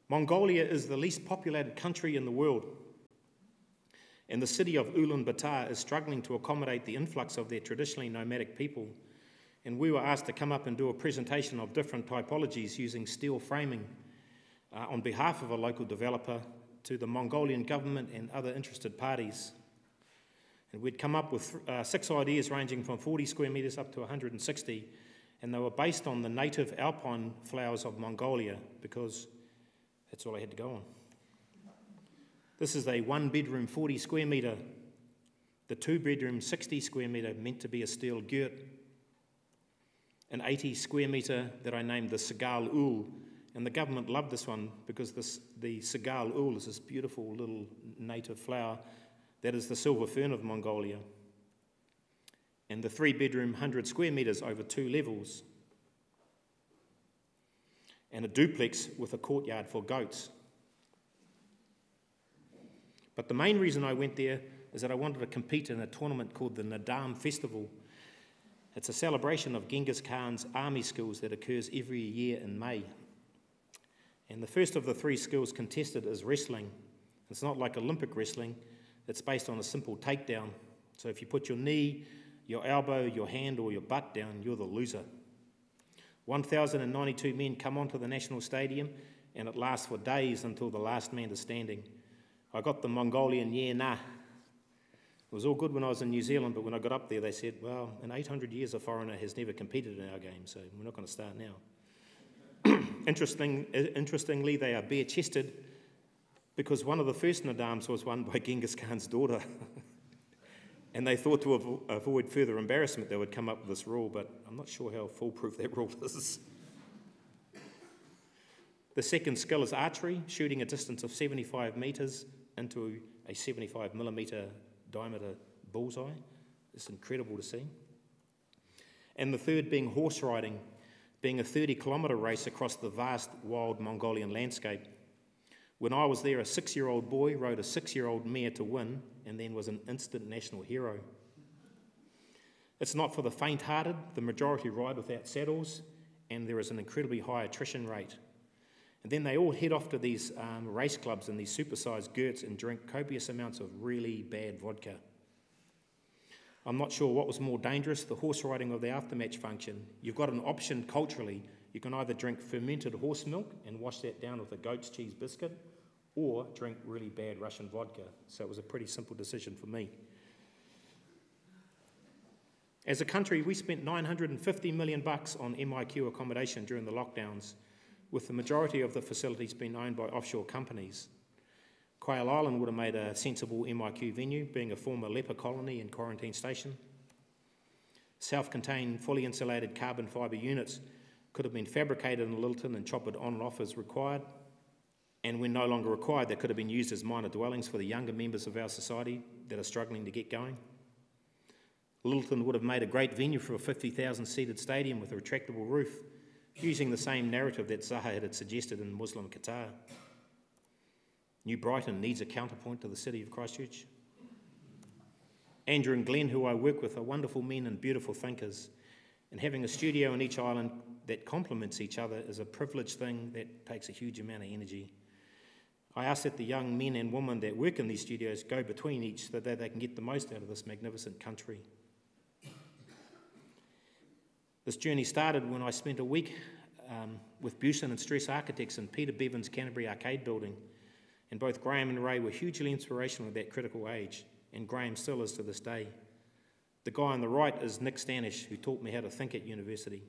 B: Mongolia is the least populated country in the world. And the city of Ulaanbaatar is struggling to accommodate the influx of their traditionally nomadic people and we were asked to come up and do a presentation of different typologies using steel framing uh, on behalf of a local developer to the Mongolian government and other interested parties. And we'd come up with uh, six ideas ranging from 40 square metres up to 160, and they were based on the native alpine flowers of Mongolia because that's all I had to go on. This is a one bedroom 40 square metre, the two bedroom 60 square metre meant to be a steel ger an 80 square metre that I named the Segal Ul. And the government loved this one because this, the Segal Ul is this beautiful little native flower that is the silver fern of Mongolia. And the three bedroom, 100 square metres over two levels. And a duplex with a courtyard for goats. But the main reason I went there is that I wanted to compete in a tournament called the Naadam Festival it's a celebration of Genghis Khan's army skills that occurs every year in May. And the first of the three skills contested is wrestling. It's not like Olympic wrestling, it's based on a simple takedown. So if you put your knee, your elbow, your hand, or your butt down, you're the loser. 1,092 men come onto the National Stadium, and it lasts for days until the last man is standing. I got the Mongolian yeah nah it was all good when I was in New Zealand, but when I got up there, they said, well, in 800 years, a foreigner has never competed in our game, so we're not going to start now. *clears throat* Interesting, interestingly, they are bare chested because one of the first Naadams was won by Genghis Khan's daughter. *laughs* and they thought to avo- avoid further embarrassment, they would come up with this rule, but I'm not sure how foolproof that *laughs* rule is. The second skill is archery, shooting a distance of 75 metres into a 75 millimetre diameter bullseye. It's incredible to see. And the third being horse riding, being a 30 kilometre race across the vast wild Mongolian landscape. When I was there, a six year old boy rode a six year old mare to win and then was an instant national hero. It's not for the faint hearted, the majority ride without saddles, and there is an incredibly high attrition rate. And then they all head off to these um, race clubs and these supersized gers and drink copious amounts of really bad vodka. I'm not sure what was more dangerous the horse riding or the aftermatch function. You've got an option culturally. You can either drink fermented horse milk and wash that down with a goat's cheese biscuit, or drink really bad Russian vodka. So it was a pretty simple decision for me. As a country, we spent 950 million bucks on MIQ accommodation during the lockdowns with the majority of the facilities being owned by offshore companies. Quail Island would have made a sensible MIQ venue, being a former leper colony and quarantine station. Self contained, fully insulated carbon fibre units could have been fabricated in Lyttelton and chopped on and off as required. And when no longer required, they could have been used as minor dwellings for the younger members of our society that are struggling to get going. Lyttelton would have made a great venue for a 50,000 seated stadium with a retractable roof using the same narrative that Zaha had suggested in Muslim Qatar. New Brighton needs a counterpoint to the city of Christchurch. Andrew and Glenn, who I work with, are wonderful men and beautiful thinkers, and having a studio on each island that complements each other is a privileged thing that takes a huge amount of energy. I ask that the young men and women that work in these studios go between each so that they can get the most out of this magnificent country. This journey started when I spent a week um, with Busen and Stress Architects in Peter Beaven's Canterbury Arcade building. And both Graham and Ray were hugely inspirational at that critical age, and Graham still is to this day. The guy on the right is Nick Stanish, who taught me how to think at university.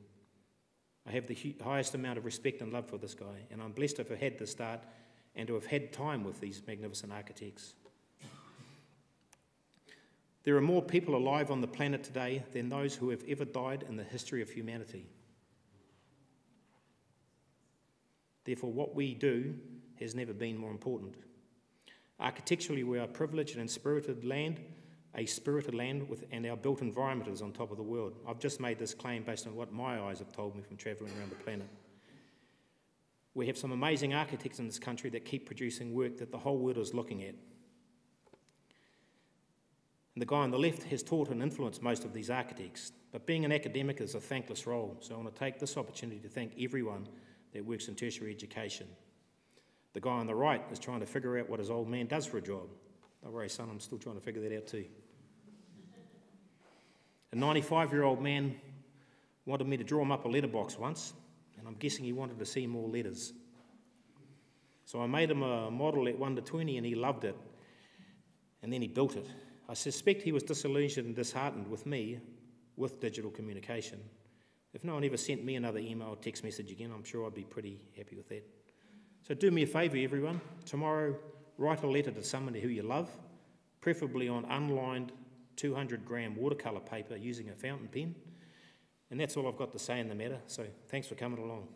B: I have the highest amount of respect and love for this guy, and I'm blessed to have had the start and to have had time with these magnificent architects. There are more people alive on the planet today than those who have ever died in the history of humanity. Therefore, what we do has never been more important. Architecturally, we are privileged and spirited land, a spirited land with, and our built environment is on top of the world. I've just made this claim based on what my eyes have told me from travelling around the planet. We have some amazing architects in this country that keep producing work that the whole world is looking at. And the guy on the left has taught and influenced most of these architects. But being an academic is a thankless role, so I want to take this opportunity to thank everyone that works in tertiary education. The guy on the right is trying to figure out what his old man does for a job. Don't worry, son, I'm still trying to figure that out too. A 95 year old man wanted me to draw him up a letterbox once, and I'm guessing he wanted to see more letters. So I made him a model at 1 to 20, and he loved it. And then he built it. I suspect he was disillusioned and disheartened with me with digital communication. If no one ever sent me another email or text message again, I'm sure I'd be pretty happy with that. So do me a favour, everyone. Tomorrow, write a letter to somebody who you love, preferably on unlined 200 gram watercolour paper using a fountain pen. And that's all I've got to say in the matter. So thanks for coming along.